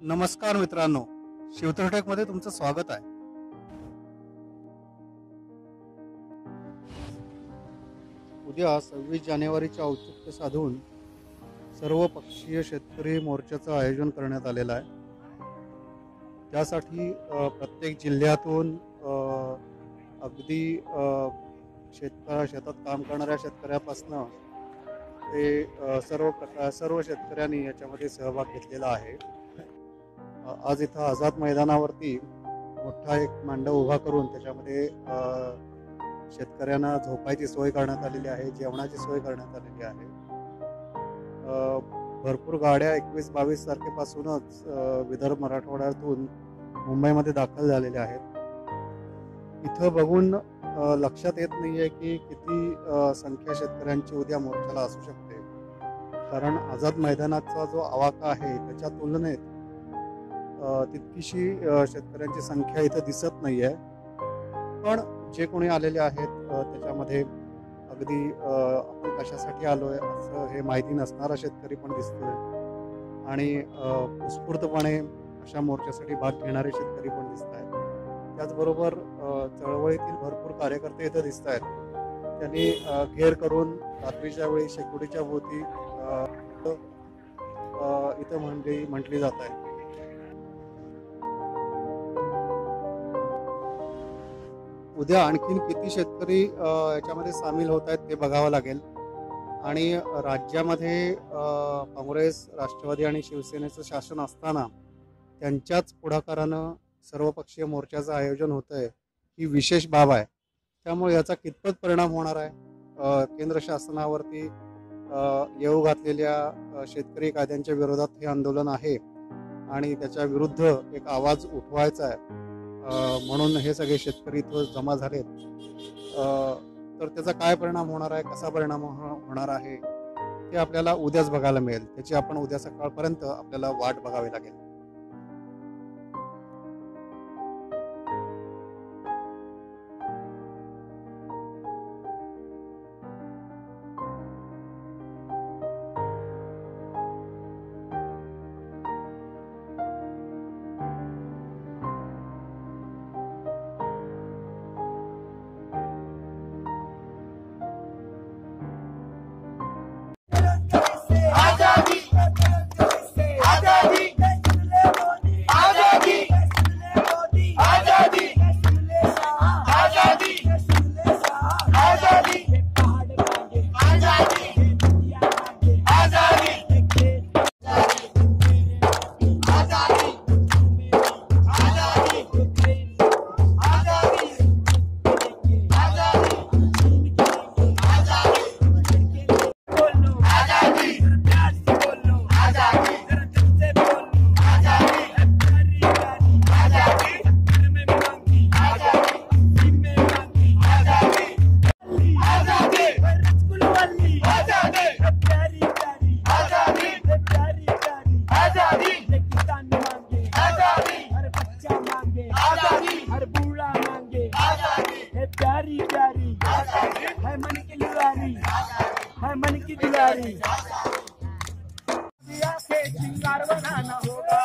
नमस्कार मित्रांनो शिवतरटेकमध्ये तुमचं स्वागत आहे. उद्या सव्वीस जानेवारीचे औचित्य साधून सर्व पक्षीय शेतकरी मोर्चाचं आयोजन करण्यात आलेलं आहे. त्यासाठी प्रत्येक जिल्ह्यातून अगदी शेतकऱ्या शेतात काम करणाऱ्या शेतकऱ्यापासनं ते सर्व प्रकार सर्व शेतकऱ्यांनी याच्यामध्ये सहभाग घेतलेला आहे. आज इथं आझाद मैदानावरती मोठा एक मांडव उभा करून त्याच्यामध्ये शेतकऱ्यांना झोपायची सोय करण्यात आलेली आहे जेवणाची सोय करण्यात आलेली आहे. भरपूर गाड्या एकवीस बावीस तारखेपासूनच विदर्भ मराठवाड्यातून मुंबईमध्ये दाखल झालेल्या आहेत. इथं बघून लक्षात येत नाहीये की किती संख्या शेतकऱ्यांची उद्या मोर्चाला असू शकते. कारण आझाद मैदानाचा जो आवाका आहे त्याच्या तुलनेत तितकीशी शेतकऱ्यांची संख्या इथं दिसत नाही आहे पण जे कोणी आलेले आहेत त्याच्यामध्ये अगदी आपण कशासाठी आलोय असं हे माहिती नसणारा शेतकरी पण दिसतोय. आणि उत्स्फूर्तपणे अशा मोर्चासाठी भाग घेणारे शेतकरी पण दिसत आहेत. त्याचबरोबर चळवळीतील भरपूर कार्यकर्ते इथं दिसत आहेत. त्यांनी घेर करून रात्रीच्या वेळी शेकोटीच्या भोवती इथं म्हणजे म्हटली जात आहे उद्या आणखीन किती शेतकरी याच्यामध्ये सामील होत आहेत ते बघावं लागेल. आणि राज्यामध्ये काँग्रेस राष्ट्रवादी आणि शिवसेनेचं शासन असताना त्यांच्याच पुढाकारानं सर्वपक्षीय मोर्चाचं आयोजन होतं आहे ही विशेष बाब आहे. त्यामुळे याचा कितपत परिणाम होणार आहे? केंद्र शासनावरती येऊ घातलेल्या शेतकरी कायद्यांच्या विरोधात हे आंदोलन आहे आणि त्याच्या विरुद्ध एक आवाज उठवायचा आहे. म्हणून हे सगळे शेतकरी इथं जमा झालेत. तर त्याचा काय परिणाम होणार आहे? कसा परिणाम हो-, होणार आहे? ते आपल्याला उद्याच बघायला मिळेल. त्याची आपण उद्या सकाळपर्यंत आपल्याला वाट बघावी लागेल. दुलारी है मन की दुलारी दिया बनाना होगा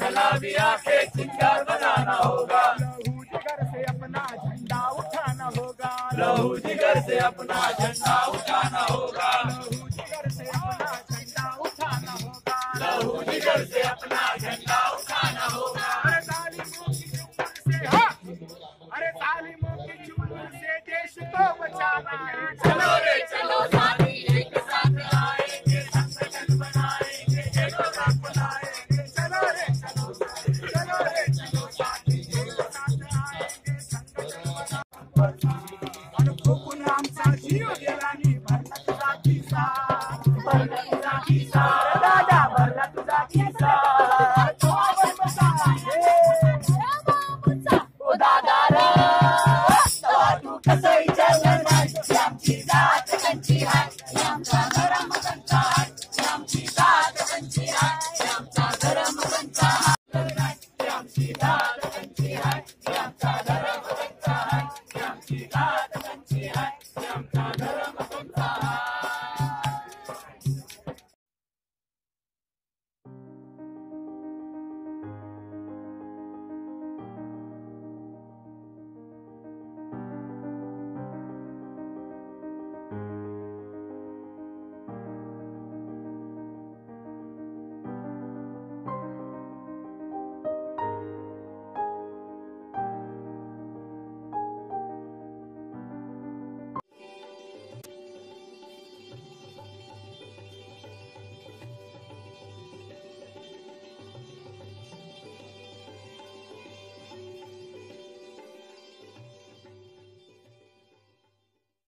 कलाबिया के चिंगार बनाना होगा। लहू जिगर से अपना झंडा उठाना होगा। लहू जिगर से अपना झंडा उठाना होगा। लहू जिगर से अपना झंडा उठाना होगा। लहू जिगर से अपना झंडा आणि कोकण आमचा जीव गेला नी भरला तुझा किसा भरला तुझा किसा दादा भरला तुझा किसा तो बसा. हे ओ दादा रे.